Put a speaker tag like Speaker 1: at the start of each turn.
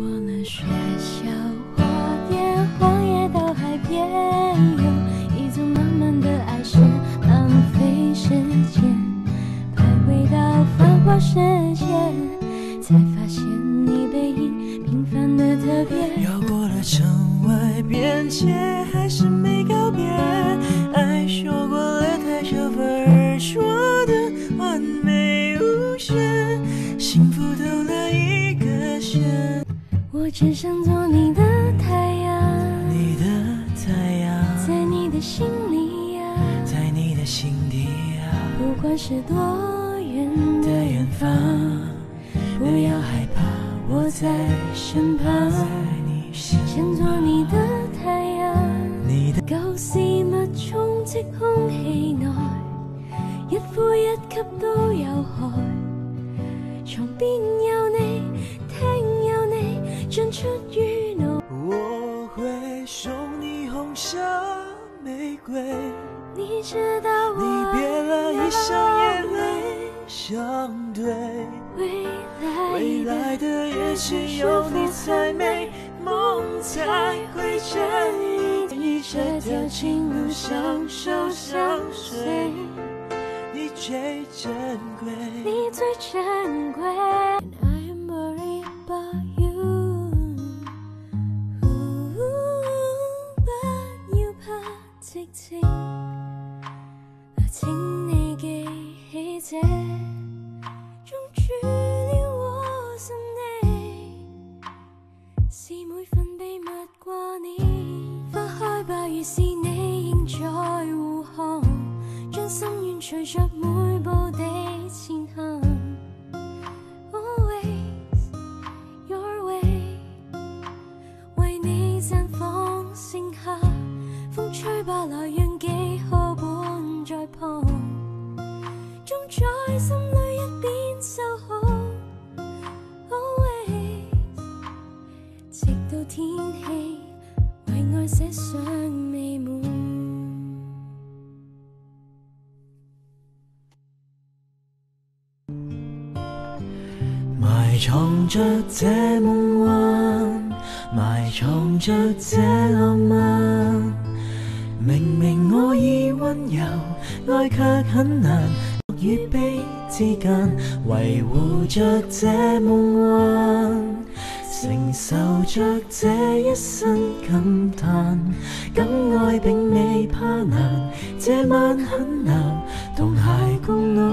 Speaker 1: 过了学校花店，荒野到海边，有一种满满的爱是浪费时间，徘徊到繁华世界，才发现你背影平凡的特别，
Speaker 2: 绕过了城外边界。
Speaker 1: 我只想做你的太阳，
Speaker 2: 你的太阳，
Speaker 1: 在你的心里呀，
Speaker 2: 在你的心底呀。
Speaker 1: 不管是多远
Speaker 2: 的远方，
Speaker 1: 不要害怕，我在身旁。想做你的太阳，
Speaker 2: 你的
Speaker 1: 高事物充斥空气内，一呼一吸都有害。床边。春雨浓，
Speaker 2: 我会送你红色玫瑰。
Speaker 1: 你知道我，
Speaker 2: 你别了一笑眼泪相对。
Speaker 1: 未来
Speaker 2: 未来的也许有你才美，梦才会真。一切条情路相守相随，你最珍贵，
Speaker 1: 你最珍贵。这种住了我心你是每份秘密挂念。花开吧，如是你仍在护航，将心愿随着。
Speaker 2: 藏着这梦幻，埋藏着这浪漫。明明我已温柔，爱却很难。与悲之间，维护着这梦幻，承受着这一生感叹。敢爱并未怕难，这晚很难同偕共老。